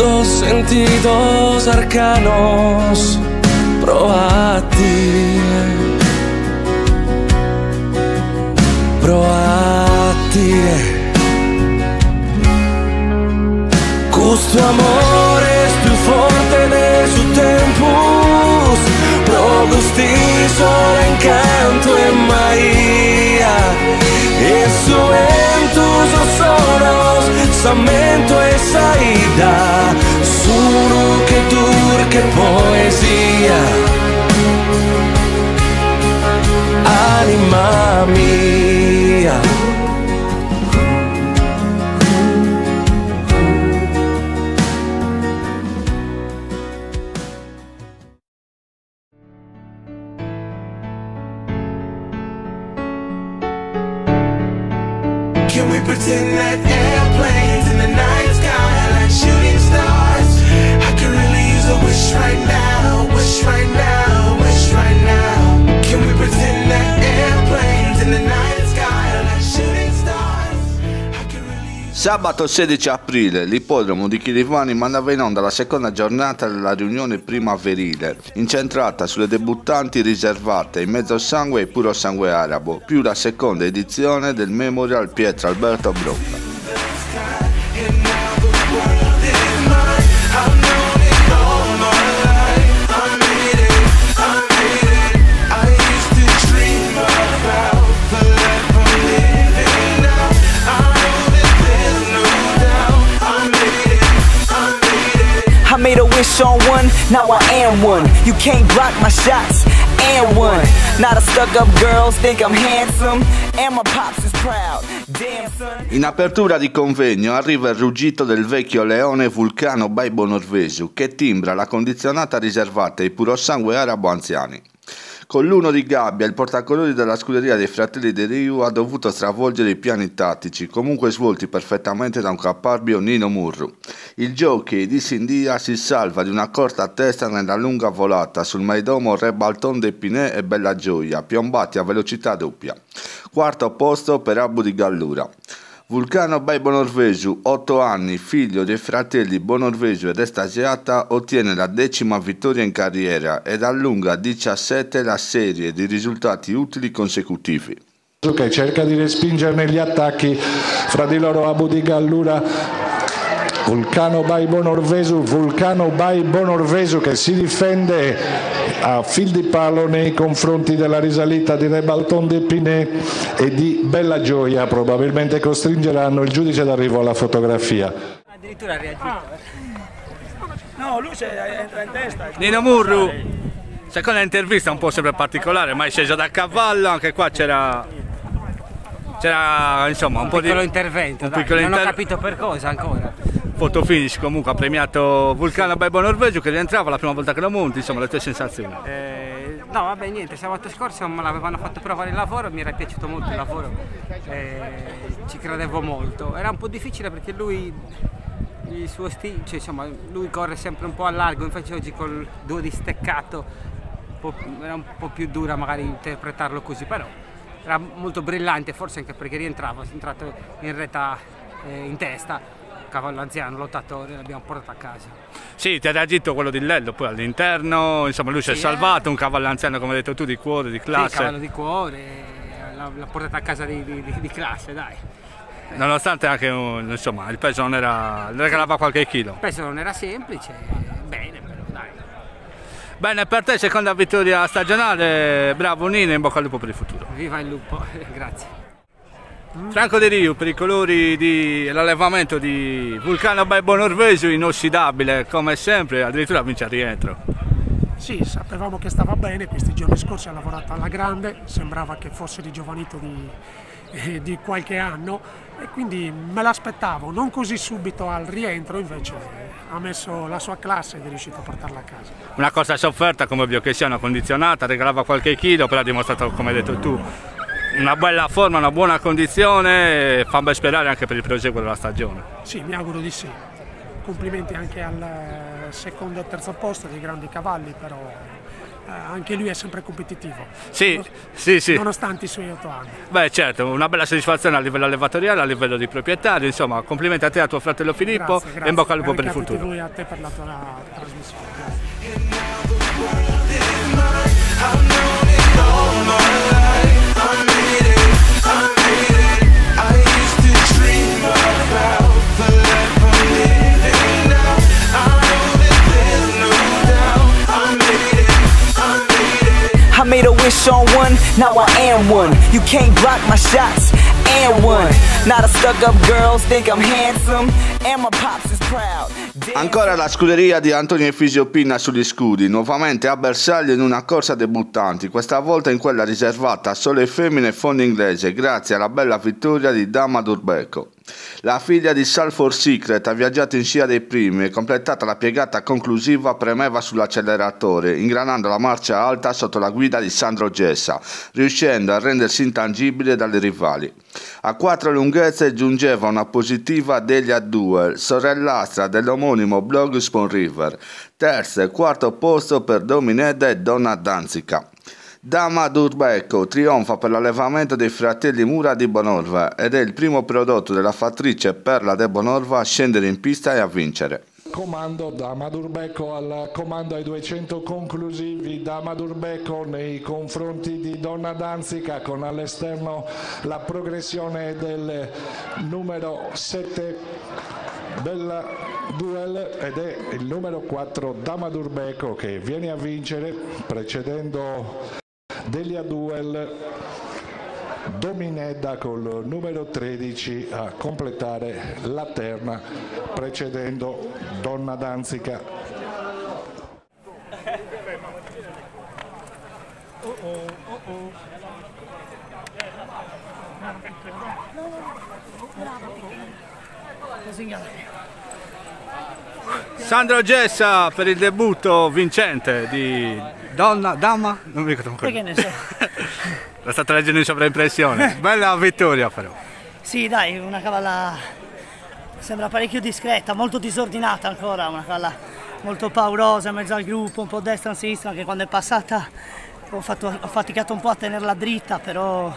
Gustos, sentidos arcanos pro a ti Pro a ti Gusto amores più forte de su tempus. Pro gusti solo encanto e Maria E su entus sonos Samento e saída Suru che dur che poesia. Anima mia. Can we pretend that airplanes Sabato 16 aprile l'ippodromo di Chirivani mandava in onda la seconda giornata della riunione primaverile, incentrata sulle debuttanti riservate in mezzo sangue e puro sangue arabo, più la seconda edizione del Memorial Pietro Alberto Brocca. On one, now I am one. You can't block my shots, and one. Not a stuck up girls think I'm handsome, and my pops is proud. In apertura di convegno arriva il ruggito del vecchio leone vulcano Baibo Norvesu che timbra la condizionata riservata ai puro sangue arabo anziani. Con l'uno di gabbia, il portacolori della scuderia dei fratelli De Riu ha dovuto stravolgere i piani tattici, comunque svolti perfettamente da un caparbio Nino Murru. Il jockey di Sindia si salva di una corta testa nella lunga volata sul maidomo Re Balton de Pinet e Bella Gioia, piombati a velocità doppia. Quarto posto per Abu di Gallura. Vulcano Baibo Norvegiu, 8 anni, figlio dei fratelli Bonorvegiu ed Estasiata, ottiene la decima vittoria in carriera ed allunga a 17 la serie di risultati utili consecutivi. che cerca di respingerne gli attacchi fra di loro Abu di Gallura Vulcano Baibo Norvesu Vulcano Baibo Norvesu che si difende a fil di palo nei confronti della risalita di Rebalton de Pinet e di Bella Gioia probabilmente costringeranno il giudice d'arrivo alla fotografia Addirittura ha reagito. No, lui entra in testa. Nino Murru, seconda intervista un po' sempre particolare, ma è sceso da cavallo, anche qua c'era c'era insomma un, Un po' piccolo di intervento, un dai, piccolo non ho inter- capito per cosa ancora. Foto finish comunque ha premiato Vulcano Baibo Norvegio che rientrava la prima volta che lo monti, insomma le tue sensazioni. Eh, no, vabbè, niente, sabato scorso me l'avevano fatto provare il lavoro, mi era piaciuto molto il lavoro, eh, ci credevo molto. Era un po' difficile perché lui, il suo stile, cioè, insomma, lui corre sempre un po' a largo, infatti oggi col duo di steccato era un po' più dura magari interpretarlo così, però era molto brillante, forse anche perché rientrava, è entrato in retta eh, in testa, cavallo anziano, lottatore, l'abbiamo portato a casa. Sì, ti ha reagito quello di Lello poi all'interno, insomma lui si è Sì, salvato, un cavallo anziano come hai detto tu di cuore, di Sì, classe. cavallo di cuore, l'ha, portata a casa di, di- di- classe, dai. Nonostante anche un- insomma, il peso non era. regalava qualche chilo. Penso non era semplice, bene però, dai. Bene, per te seconda vittoria stagionale, bravo Nino, in bocca al lupo per il futuro. Viva il lupo, grazie. Franco De Rio per i colori dell'allevamento di Vulcano Baibo Norveso inossidabile come sempre, addirittura vince al rientro. Sì, sapevamo che stava bene, questi giorni scorsi ha lavorato alla grande, sembrava che fosse rigiovanito di, eh, di qualche anno e quindi me l'aspettavo, non così subito al rientro, invece ha messo la sua classe ed è riuscito a portarla a casa. Una cosa sofferta come ovvio che sia una condizionata, regalava qualche chilo, però ha dimostrato come hai detto tu una bella forma, una buona condizione e fa ben sperare anche per il proseguo della stagione. Sì, mi auguro di sì. Complimenti anche al secondo e terzo posto dei grandi cavalli, però eh, anche lui è sempre competitivo. Sì, sì, sì. Nonostante i suoi otto anni. Beh certo, una bella soddisfazione a livello allevatoriale, a livello di proprietario, insomma complimenti a te e a tuo fratello Filippo Grazie, grazie. e in bocca al lupo per il futuro. voi e a te per la tua trasmissione. Grazie. Wish on one, now I am one. You can't block my shots, and one. Not a stuck up girls think I'm handsome, and my pops is proud. Ancora la scuderia di Antonio Efisio Pinna sugli scudi, nuovamente a bersaglio in una corsa debuttanti, questa volta in quella riservata a sole femmine e fondo inglese, grazie alla bella vittoria di Dama Durbeco. La figlia di Salford Secret ha viaggiato in scia dei primi e completata la piegata conclusiva premeva sull'acceleratore, ingranando la marcia alta sotto la guida di Sandro Gessa, riuscendo a rendersi intangibile dalle rivali. A quattro lunghezze giungeva una positiva Delia Duel, sorellastra dell'omonimo blog Spawn River, terzo e quarto posto per Domineda e Donna Danzica. Dama d'Urbecco trionfa per l'allevamento dei fratelli Mura di Bonorva ed è il primo prodotto della fattrice Perla de Bonorva a scendere in pista e a vincere. Comando da Madurbecco al comando ai 200 conclusivi da Madurbecco nei confronti di Donna Danzica con all'esterno la progressione del numero 7 del duel ed è il numero 4 Dama d'Urbeco che viene a vincere precedendo Delia Duel Dominedda col numero 13 a completare la terna precedendo Donna Danzica. Sandro Gessa per il debutto vincente di Donna, Dama, non mi ricordo ancora. Che ne so. La state leggendo in sovraimpressione. Bella vittoria però. Sì, dai, una cavalla sembra parecchio discreta, molto disordinata ancora, una cavalla molto paurosa in mezzo al gruppo, un po' destra e sinistra, che quando è passata ho, fatto- ho faticato un po' a tenerla dritta, però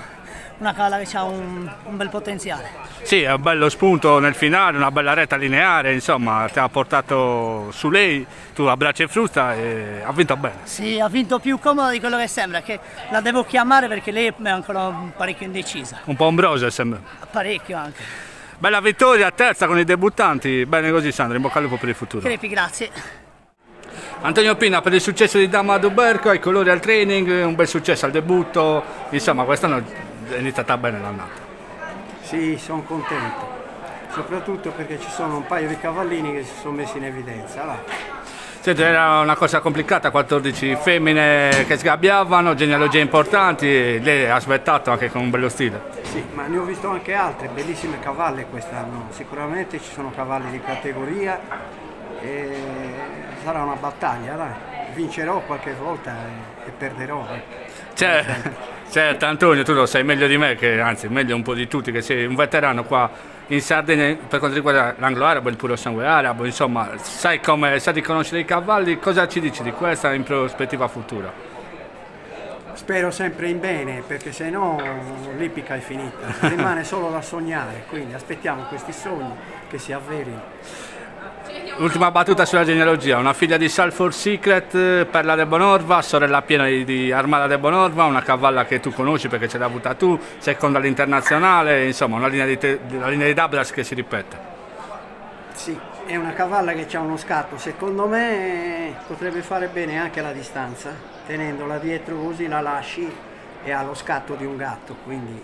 una cavalla che ha un, un bel potenziale. Sì, è un bello spunto nel finale, una bella retta lineare, insomma, ti ha portato su lei, tu a braccia e frusta e ha vinto bene. Sì, ha vinto più comodo di quello che sembra, che la devo chiamare perché lei è ancora parecchio indecisa, Un po' ombrosa sembra. parecchio anche. Bella vittoria, terza con i debuttanti, bene così Sandro, in bocca al lupo per il futuro. Crepi, grazie. Antonio Pina per il successo di Dama Duberco, ai colori al training, un bel successo al debutto, insomma quest'anno è iniziata bene l'annata. Sì, sono contento, soprattutto perché ci sono un paio di cavallini che si sono messi in evidenza. va. Senti, era una cosa complicata, 14 femmine che sgabbiavano, genealogie importanti, lei ha aspettato anche con un bello stile. Sì, ma ne ho visto anche altre, bellissime cavalle quest'anno. Sicuramente ci sono cavalli di categoria e sarà una battaglia, dai. Vincerò qualche volta e, e perderò. eh. Cioè, certo Antonio, tu lo sai meglio di me, che anzi meglio un po' di tutti, che sei un veterano qua in Sardegna per quanto riguarda l'anglo-arabo, il puro sangue arabo, insomma, sai come, sai di conoscere i cavalli, cosa ci dici di questa in prospettiva futura? Spero sempre in bene perché se no l'ippica è finita, rimane solo da sognare, quindi aspettiamo questi sogni che si avverino. Ultima battuta sulla genealogia, una figlia di Salford Secret, eh, Perla de Bonorva, sorella piena di, di Armada de Bonorva, una cavalla che tu conosci perché ce l'hai avuta tu, seconda all'internazionale, insomma una linea di, te- la linea di Dabras che si ripete. Sì, è una cavalla che ha uno scatto, secondo me potrebbe fare bene anche la distanza, tenendola dietro così la lasci e ha lo scatto di un gatto, quindi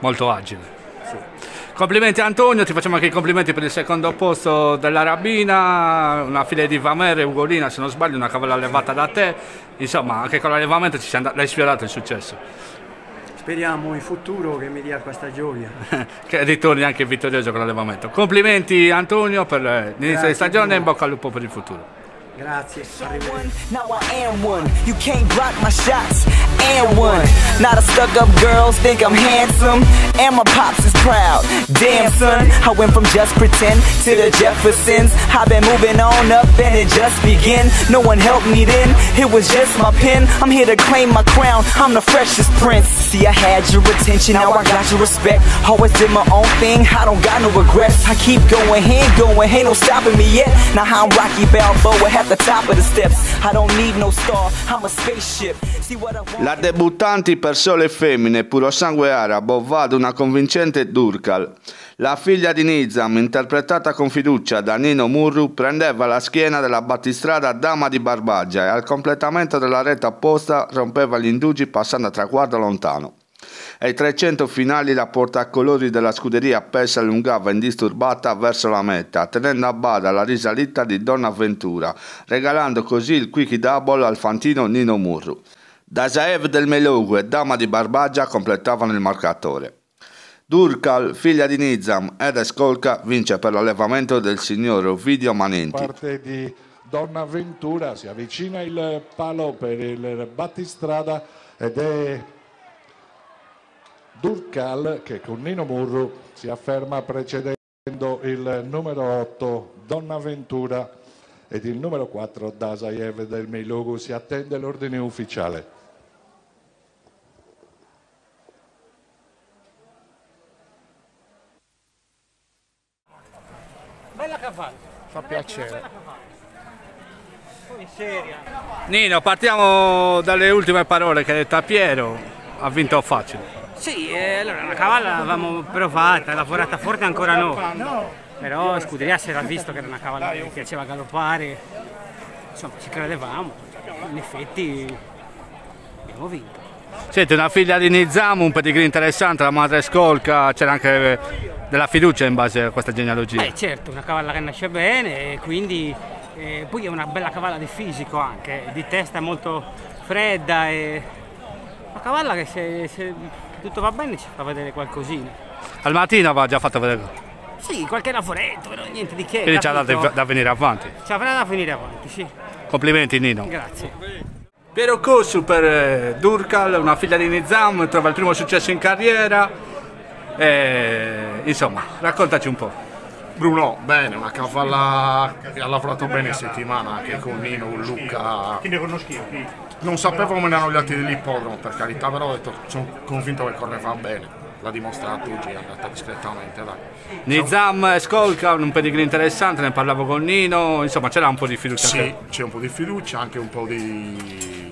molto agile. sì. Complimenti Antonio, ti facciamo anche i complimenti per il secondo posto dell'Arabina, una figlia di Vamere, Ugolina se non sbaglio, una cavalla allevata da te, insomma anche con l'allevamento ci sei l'hai sfiorato il successo, Speriamo in futuro che mi dia questa gioia. che ritorni anche vittorioso con l'allevamento. Complimenti Antonio per l'inizio di stagione e in bocca al lupo per il futuro. Grazie, one, now I am one. You can't block my shots, and one. Not a stuck up girls think I'm handsome, and my pops is proud. Damn son, I went from just pretend to the Jeffersons. I've been moving on up and it just began. No one helped me then, it was just my pen. I'm here to claim my crown, I'm the freshest prince. See, I had your attention, now I got your respect. Always did my own thing, I don't got no regrets. I keep going, hand going, ain't no stopping me yet. Now I'm Rocky Balboa La debuttanti per sole femmine puro sangue arabo ad una convincente Durkal. La figlia di Nizam, interpretata con fiducia da Nino Murru, prendeva la schiena della battistrada Dama di Barbagia e al completamento della rete apposta rompeva gli indugi passando a traguardo lontano. Ai 300 finali la portacolori della scuderia PES allungava indisturbata verso la meta, tenendo a bada la risalita di Donna Ventura, regalando così il quickie double al fantino Nino Murru. Dazaev del Melogu e Dama di Barbagia completavano il marcatore. Durkal, figlia di Nizam ed Escolca, vince per l'allevamento del signor Ovidio Manenti. parte di Donna Ventura si avvicina il palo per il battistrada ed è Durcal che con Nino Murru si afferma precedendo il numero 8 Donna Ventura ed il numero 4 Dasayev del Meilogu si attende l'ordine ufficiale. Bella cavallo. Fa piacere. Nino, partiamo dalle ultime parole che ha detto a Piero. Ha vinto facile. Sì, eh, allora la cavalla l'avevamo provata, lavorata forte ancora no. Però Scuderia si era visto che era una cavalla che piaceva galoppare, insomma ci credevamo, in effetti abbiamo vinto. Siete una figlia di Nizam, un pedigree interessante, la madre Scolca, c'era anche della fiducia in base a questa genealogia. Beh certo, una cavalla che nasce bene e quindi eh, poi è una bella cavalla di fisico anche, di testa molto fredda e una cavalla che se, se tutto va bene ci fa vedere qualcosina. Al mattino aveva già fatto vedere, Sì, qualche lavoretto, però niente di che. quindi c'ha da, da venire avanti. Ci avrà da finire avanti, sì. Complimenti Nino. Grazie. Piero Cossu per eh, Durkal, una figlia di Nizam, trova il primo successo in carriera. E, insomma, raccontaci un po'. Bruno, bene, una cavalla che ha lavorato bene in settimana anche con Nino, con Luca. Non sapevo come erano gli altri dell'ippodromo, per carità, però ho detto, sono convinto che correva bene. L'ha dimostrato oggi, è andata discretamente, dai. Nizam e Skolka, un pedigree interessante, ne parlavo con Nino, insomma c'era un po' di fiducia. Sì, c'è un po' di fiducia, anche un po' di.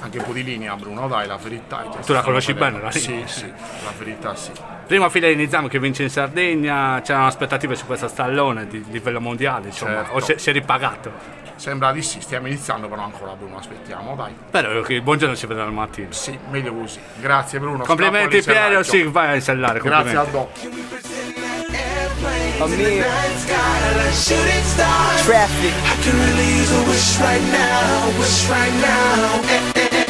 anche un po' di linea, Bruno, dai, la verità. Tu la conosci bene, la Sì, linea? sì, la verità sì. Prima figlia di Nizam che vince in Sardegna, c'erano aspettative su questa stallone di livello mondiale, insomma, Certo. o si è ripagato. Sembra di sì, stiamo iniziando però ancora Bruno, aspettiamo, dai. Però che il buongiorno si vedrà al mattino. Sì, meglio così. Grazie Bruno. Complimenti Piero, sì, vai a insellare, Grazie a. Amir, traffic. I can use a wish right now, wish right now. Eh, eh,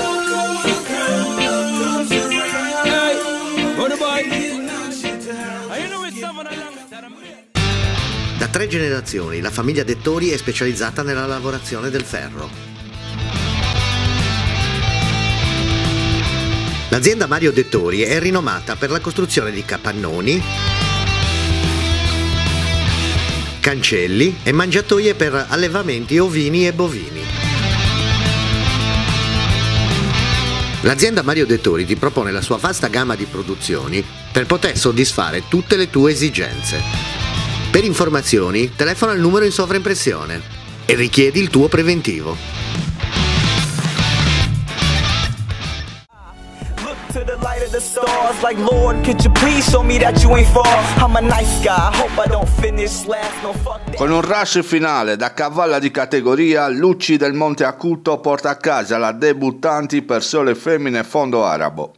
eh, tre generazioni la famiglia Dettori è specializzata nella lavorazione del ferro. L'azienda Mario Dettori è rinomata per la costruzione di capannoni, cancelli e mangiatoie per allevamenti ovini e bovini. L'azienda Mario Dettori ti propone la sua vasta gamma di produzioni per poter soddisfare tutte le tue esigenze. Per informazioni telefona al numero in sovraimpressione e richiedi il tuo preventivo. Look to the light of the stars, like Lord, could you please show me that you ain't far? I'm a nice guy, I hope I don't finish last. No fuck that. Con un rush finale da cavalla di categoria, Lucci del Monte Acuto porta a casa la debuttanti per sole femmine fondo arabo.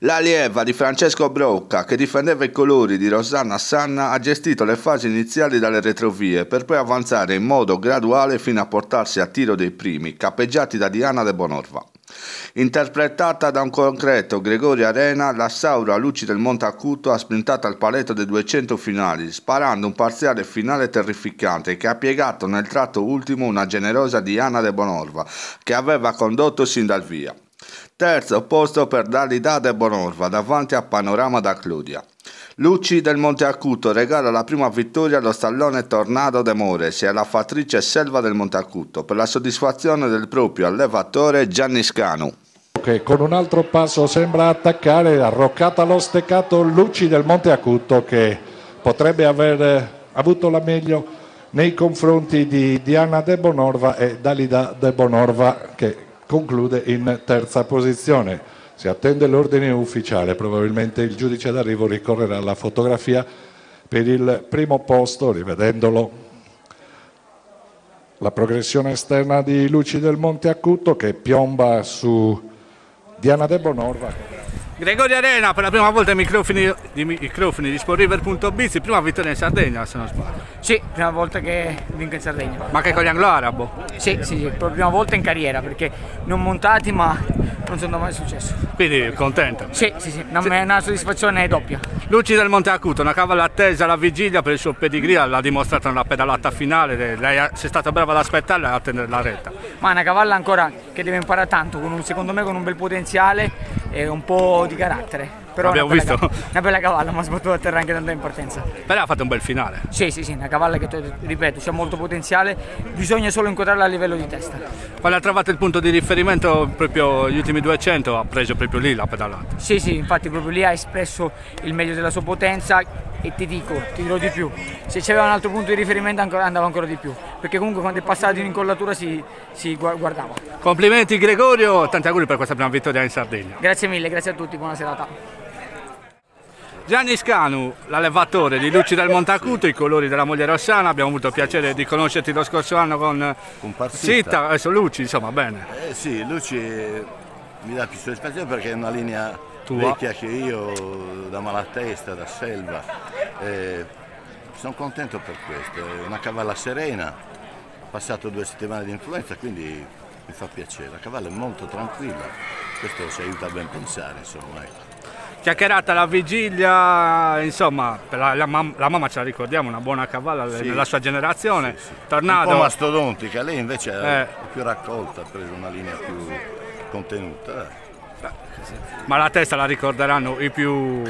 L'allieva di Francesco Brocca, che difendeva i colori di Rosanna Sanna, ha gestito le fasi iniziali dalle retrovie per poi avanzare in modo graduale fino a portarsi a tiro dei primi, capeggiati da Diana de Bonorva. Interpretata da un concreto Gregorio Arena, la Saura Luci del Monte Acuto ha sprintato al paletto dei 200 finali, sparando un parziale finale terrificante che ha piegato nel tratto ultimo una generosa Diana de Bonorva, che aveva condotto sin dal via. Terzo posto per Dalida de Bonorva davanti a Panorama da Cludia. Luci del Monte Acuto regala la prima vittoria allo stallone Tornado de Mores e alla fattrice Selva del Monte Acuto per la soddisfazione del proprio allevatore Gianni Scanu. che con un altro passo sembra attaccare, arroccata allo steccato Luci del Monte Acuto che potrebbe aver eh, avuto la meglio nei confronti di Diana De Bonorva e Dalida De Bonorva che conclude in terza posizione. Si attende l'ordine ufficiale, probabilmente il giudice d'arrivo ricorrerà alla fotografia per il primo posto, rivedendolo la progressione esterna di Luci del Monte Acuto che piomba su Diana De Bonorva. Gregorio Arena per la prima volta ai microfoni di, microfoni di sportriver.biz, prima vittoria in Sardegna se non sbaglio. Sì, prima volta che vinco in Sardegna. Ma che con gli anglo-arabo? Sì, sì, sì, per la prima volta in carriera perché non montati ma non sono mai successo. Quindi contento. Sì, sì, sì, una, una soddisfazione doppia. Luci del Monte Acuto, una cavalla attesa alla vigilia per il suo pedigree, l'ha dimostrato nella pedalata finale, lei è stata brava ad aspettarla e a tenere la retta. Ma è una cavalla ancora che deve imparare tanto, con un- secondo me con un bel potenziale e un po' di carattere. Però Abbiamo una bella, visto. ca- una bella cavalla, ma ha sbattuto a terra anche tanta importanza. Però ha fatto un bel finale. Sì, sì, sì, una cavalla che, ripeto, c'ha molto potenziale, bisogna solo inquadrarla a livello di testa. Quando ha trovato il punto di riferimento, proprio gli ultimi 200, ha preso proprio lì la pedalata. Sì, sì, infatti proprio lì ha espresso il meglio della sua potenza e ti dico, ti dirò di più. Se c'era un altro punto di riferimento andava ancora di più, perché comunque quando è passato in incollatura si, si gua- guardava. Complimenti Gregorio, tanti auguri per questa prima vittoria in Sardegna. Grazie mille, grazie a tutti, buona serata. Gianni Scanu, l'allevatore di Luci del Montacuto, i colori della moglie Rossana, abbiamo avuto il piacere di conoscerti lo scorso anno con. Sitta, adesso Luci, insomma, bene. Eh sì, Luci mi dà più soddisfazione perché è una linea Tua. vecchia che io da Malatesta, da Selva, eh, sono contento per questo, è una cavalla serena, ha passato due settimane di influenza, quindi mi fa piacere, la cavalla è molto tranquilla, questo ci aiuta a ben pensare, insomma. ecco. Chiacchierata alla vigilia, insomma, la, la mam- la mamma ce la ricordiamo, una buona cavalla Sì. nella sua generazione. Un po' Tornado, mastodontica, lei invece è Eh. più raccolta, ha preso una linea più contenuta. eh. ma la testa la ricorderanno i più,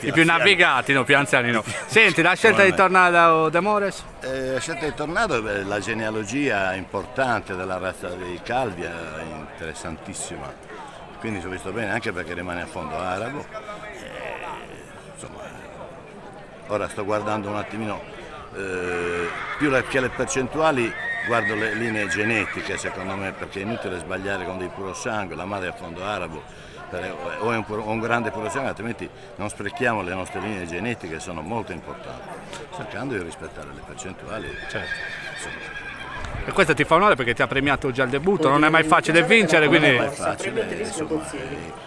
i più navigati, no, più anziani no. Senti, la scelta di Tornado De Mores? Eh, la scelta di Tornado, beh, la genealogia importante della razza dei Calvi è interessantissima, quindi ci ho visto bene anche perché rimane a fondo arabo. Eh, insomma, ora sto guardando un attimino, eh, più che le percentuali, guardo le linee genetiche secondo me, perché è inutile sbagliare con dei puro sangue, la madre è a fondo arabo. per- O è un, un grande puro sangue, altrimenti non sprechiamo le nostre linee genetiche, sono molto importanti, cercando di rispettare le percentuali. Insomma, E questo ti fa onore perché ti ha premiato già il debutto, non è mai facile vincere, Non quindi... è mai facile, insomma,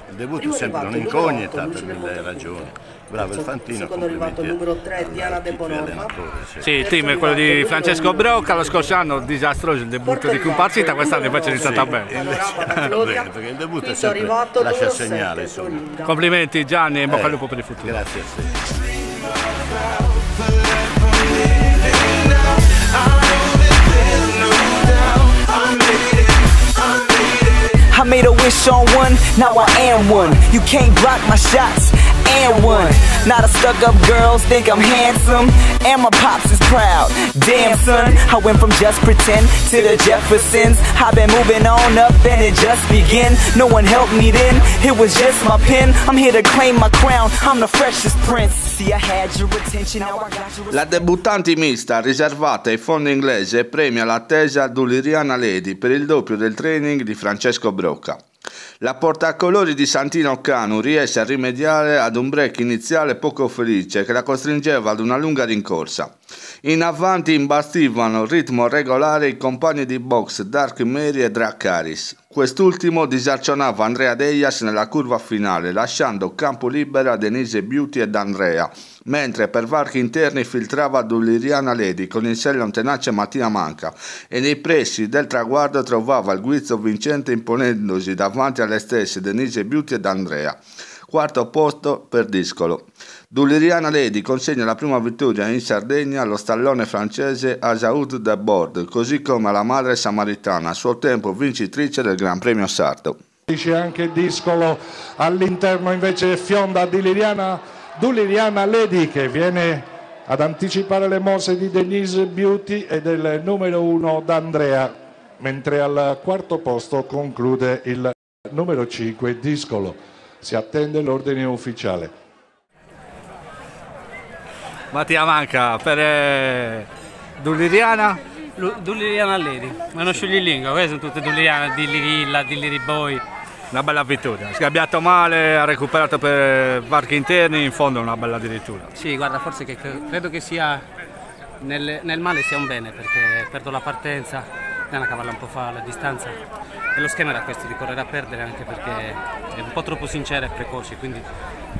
il debutto è sempre un'incognita per mille ragioni. Bravo il Fantino, complimenti numero 3 Diana De allenatore. Sì, il team è quello di Francesco Brocca, lo scorso anno disastroso il debutto di Comparsita, quest'anno invece è iniziata Sì, bene. Bene, perché il debutto è sempre lascia segnale, insomma. Complimenti Gianni e bocca al lupo per il futuro. Grazie a te. On one, now I am one. You can't block my shots, and one. Not a stuck up girls think I'm handsome, and my pops is proud. Damn son, I went from just pretend to the Jeffersons. I've been moving on up and it just began. No one helped me then, it was just my pen. I'm here to claim my crown, I'm the freshest prince. See, I had your attention, now I got your La debuttante mista riservata ai fondi inglese premia l'attesa Duliriana Lady per il doppio del training di Francesco Brocca. La portacolori di Santino Canu riesce a rimediare ad un break iniziale poco felice che la costringeva ad una lunga rincorsa. In avanti imbastivano ritmo regolare i compagni di box Dark Mary e Dracaris. Quest'ultimo disarcionava Andrea Deias nella curva finale, lasciando campo libero a Denise Beauty ed Andrea, mentre per varchi interni filtrava Dulliriana Lady con in sella un tenace Mattia Manca e nei pressi del traguardo trovava il guizzo vincente imponendosi davanti alle stesse Denise Beauty ed Andrea. Quarto posto per Discolo. Dulliriana Lady consegna la prima vittoria in Sardegna allo stallone francese Ajaoud de Bord, così come alla madre samaritana, a suo tempo vincitrice del Gran Premio Sardo. Dice anche Discolo all'interno invece fionda di Liriana, Dulliriana Lady che viene ad anticipare le mosse di Denise Beauty e del numero uno d'Andrea, mentre al quarto posto conclude il numero 5 Discolo. Si attende l'ordine ufficiale. Mattia Manca per eh, Dulliriana. Lu- Dulliriana Lady, ma non scegli lingua, queste sono tutte Dulliriana, Dillirilla, Dilliri Boy. Una bella vittoria. Sgabbiato male, ha recuperato per varchi interni, in fondo una bella addirittura. Sì, guarda, forse che credo che sia nel, nel male sia un bene perché perdo la partenza, è una cavalla un po' fa la distanza e lo schema era questo di correre a perdere anche perché è un po' troppo sincera e precoce, quindi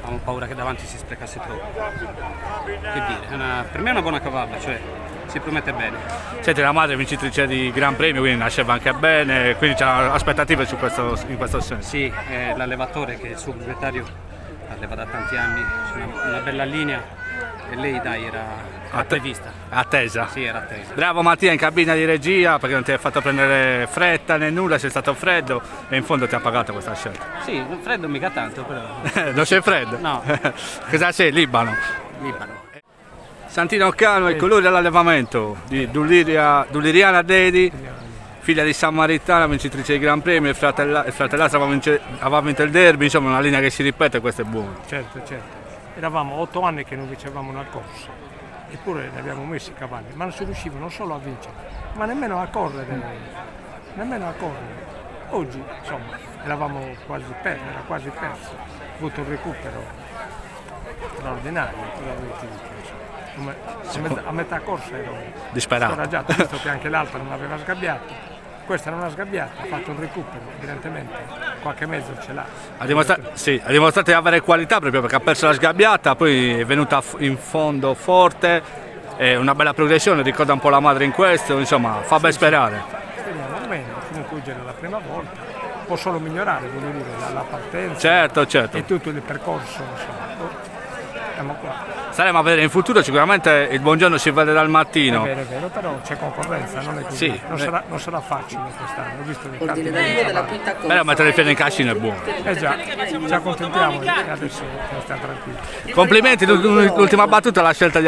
avevo paura che davanti si sprecasse troppo. Che dire, una- per me è una buona cavalla, cioè si promette bene. Senti, la madre è vincitrice di Gran Premio, quindi nasceva anche bene, quindi c'è aspettative su questo- in questo senso. Sì, è l'allevatore che è il suo proprietario alleva da tanti anni, c'è una, una bella linea e lei dai era, era Atte- prevista. Attesa. Sì, era attesa. Bravo Mattia in cabina di regia perché non ti hai fatto prendere fretta né nulla, sei stato freddo e in fondo ti ha pagato questa scelta. Sì, freddo mica tanto però. non sei freddo? No. Cosa sei? Libano. Libano. Santino Cano, il colore dell'allevamento di Dulliria- Dulliriana Dedi, figlia di Samaritana, vincitrice di Gran Premio, il, fratella- fratellastro vince- aveva vinto il derby, insomma una linea che si ripete e questo è buono. Certo, certo. Eravamo otto anni che non vincevamo una corsa, eppure ne abbiamo messi i cavalli, ma non si riuscivano non solo a vincere, ma nemmeno a correre. Nemmeno a correre. Oggi, insomma, eravamo quasi persi, era quasi perso. Avuto un recupero straordinario, cosa vuoi ti dico, insomma. Come- a, metà, corsa ero Disperato. scoraggiato, visto che anche l'altra non aveva sgabbiato. Questa non ha sgabbiato, ha fatto un recupero, evidentemente qualche mezzo ce l'ha. Ha, dimostra- sì, ha dimostrato di avere qualità proprio perché ha perso la sgabbiata, poi è venuta in fondo forte, è una bella progressione, ricorda un po' la madre in questo, insomma fa ben sperare. Speriamo bene, comunque era la prima volta, può solo migliorare, voglio dire, la, la partenza Certo, certo. e tutto il percorso, insomma. Siamo qua. Staremo a vedere in futuro, sicuramente il buongiorno si vede dal È mattino. vero, è vero, però c'è concorrenza, non è così. Sì, non, sarà, non sarà facile quest'anno, ho visto cavalli. quinta corsa. Però mettere il piede in cascina è buono. Eh già, ci accontentiamo e adesso stiamo tranquilli. Complimenti, l'ult- l'ultima battuta è la scelta di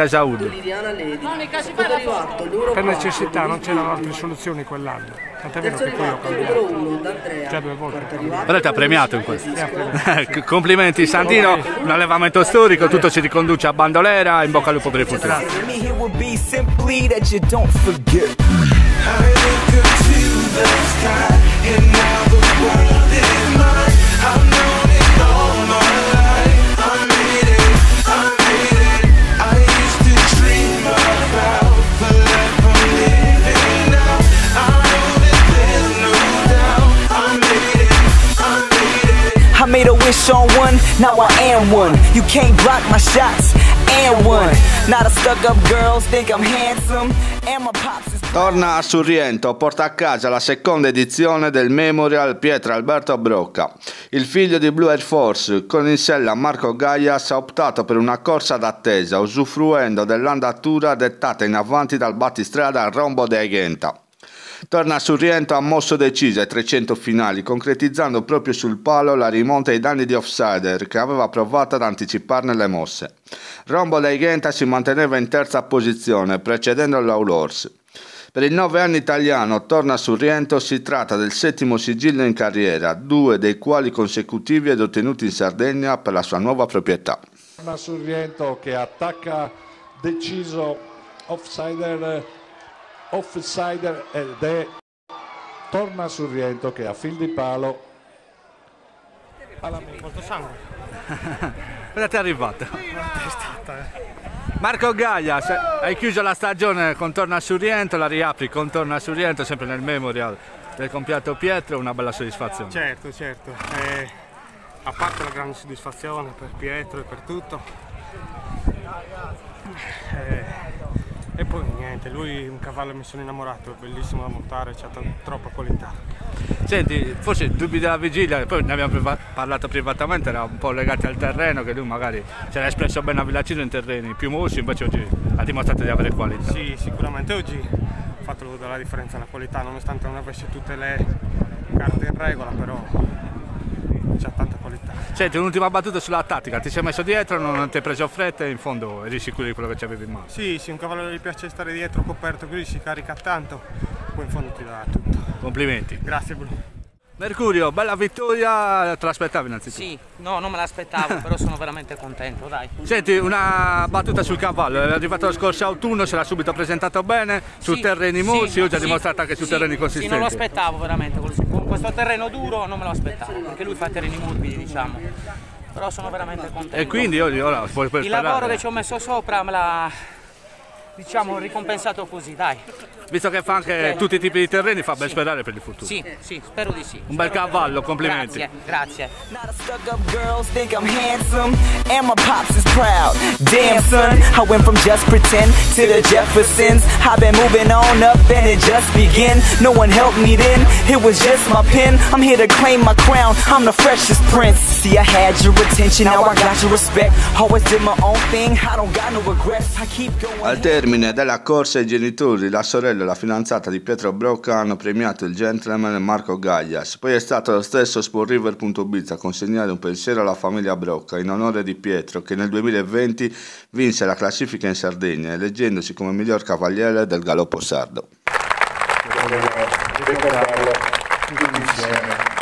l'Euro Per necessità non c'erano altre soluzioni quell'anno, tant'è vero che poi ho cambiato. numero 1, D'Andrea. Già due volte ho cambiato. Però ti ha premiato in questo. Complimenti Santino, un allevamento storico, tutto ci riconduce a Bandolera, in bocca al lupo per il futuro. For wish on one, now I am one. You can't block my shots, and one. Not a stuck up girls think I'm handsome, and my pops is. Torna a Sorrento, porta a casa la seconda edizione del Memorial Pietro Alberto Brocca. Il figlio di Blue Air Force, con in sella Marco Gaias, ha optato per una corsa d'attesa, usufruendo dell'andatura dettata in avanti dal battistrada Rombo de Aigenta. Torna a Sorrento a mosso deciso ai 300 finali, concretizzando proprio sul palo la rimonta ai danni di Offsider che aveva provato ad anticiparne le mosse. Rombo de Aigenta si manteneva in terza posizione, precedendo l'Aulors. Per il 9 anni italiano torna a Sorrento si tratta del settimo sigillo in carriera, due dei quali consecutivi ed ottenuti in Sardegna per la sua nuova proprietà. Torna sul rientro che attacca deciso offsider, offsider ed è torna sul rientro che a fil di palo Molto sangue. Ti è arrivato? Eh. Marco Gaia, se- hai chiuso la stagione con Torna a Suriento, la riapri con Torna a Suriento, sempre nel memorial del compianto Pietro, una bella soddisfazione. Certo, certo. Eh, a parte la grande soddisfazione per Pietro e per tutto. Eh, e poi niente, lui è un cavallo mi sono innamorato, è bellissimo da montare, c'ha troppa qualità. Senti, forse dubbi della vigilia, poi ne abbiamo priva- parlato privatamente, era un po' legati al terreno, che lui magari si era espresso bene a Villacino in terreni più mossi, invece oggi ha dimostrato di avere qualità. Sì, sicuramente oggi ha fatto la differenza la qualità, nonostante non avesse tutte le carte in regola, però c'ha tanta qualità. Senti, un'ultima battuta sulla tattica, ti sei messo dietro, non ti hai preso fretta e in fondo eri sicuro di quello che ci avevi in mano. Sì, sì, un cavallo gli piace stare dietro coperto così si carica tanto, poi in fondo ti dà tutto. Complimenti. Grazie Bruno. Mercurio, bella vittoria, te l'aspettavi innanzitutto? Sì, no, non me l'aspettavo, però sono veramente contento, dai. Senti, una battuta sul cavallo, è arrivato lo scorso autunno, se l'ha subito presentato bene, su Sì, terreni sì, mossi, oggi ha sì, dimostrato anche su sì, terreni Sì, consistenti. non lo aspettavo veramente, con questo terreno duro non me lo aspettavo, perché lui fa terreni morbidi, diciamo. Però sono veramente contento. E quindi oggi ora puoi, puoi Il sperare. lavoro che ci ho messo sopra me l'ha, diciamo, ricompensato così, dai. Visto che fa anche tutti i tipi di terreni, fa ben sperare per il futuro. Sì, sì, spero di sì. Un bel cavallo, complimenti. Grazie, grazie. Stuck up girls think I'm handsome, and my pops is proud. Damn son, I went from just pretend to the Jeffersons. I've been moving on up and it just began. No one helped me then, it was just my pen. I'm here to claim my crown, I'm the freshest prince. See, I had your attention, now I got your respect. Always did my own thing, I don't got no regrets. I keep going. Al termine della corsa i genitori, la sorella e la fidanzata di Pietro Brocca hanno premiato il gentleman Marco Gaglias. Poi è stato lo stesso sportriver.biz a consegnare un pensiero alla famiglia Brocca in onore di Pietro che nel 2020 vinse la classifica in Sardegna eleggendosi come miglior cavaliere del galoppo sardo. Ricordarlo tutti insieme.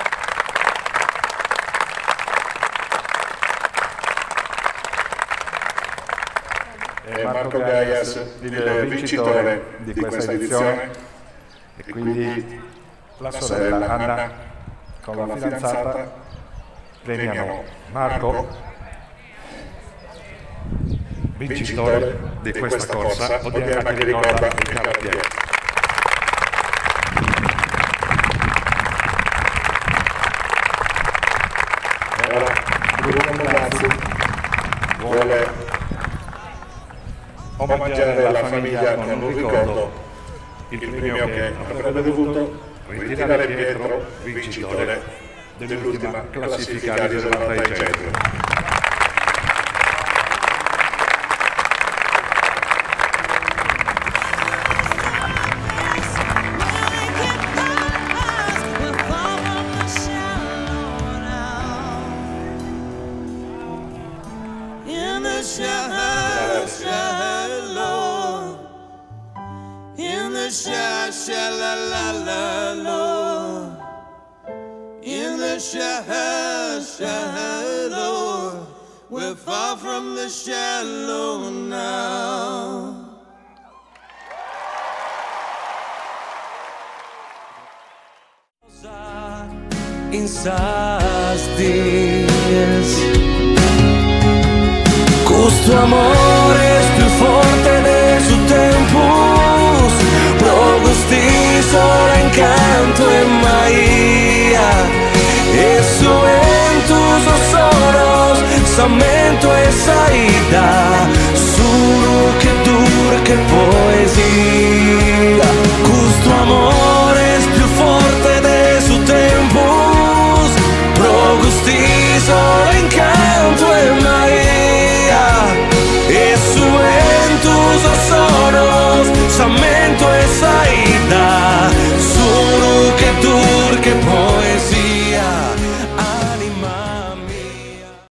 E Marco Gaias, il vincitore di questa edizione, e quindi la sorella Anna con la fidanzata premiano Marco, vincitore di questa corsa. odierna che ricorda il carabinieri. E ora Bruno Mulazzi vuole omaggiare la famiglia con un ricordo, il premio che avrebbe dovuto ritirare Pietro, vincitore dell'ultima classifica riservata ai centri. Insastes Custo amores più forte de su tempus Progusti solo encanto en Maía Eso en tus sonos Samento e saída Solo que dura que poesia